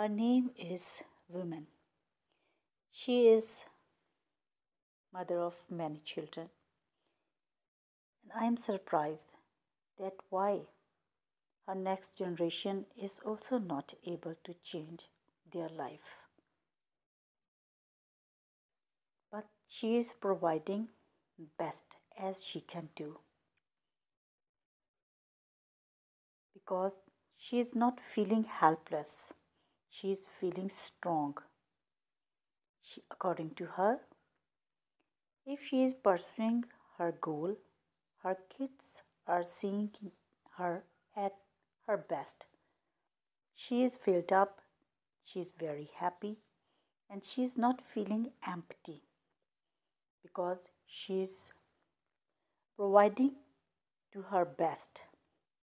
Her name is Woman. She is mother of many children. And I am surprised that why her next generation is also not able to change their life. But she is providing best as she can do. Because she is not feeling helpless. She is feeling strong. She, according to her, if she is pursuing her goal, her kids are seeing her at her best. She is filled up, she is very happy, and she is not feeling empty because she is providing to her best.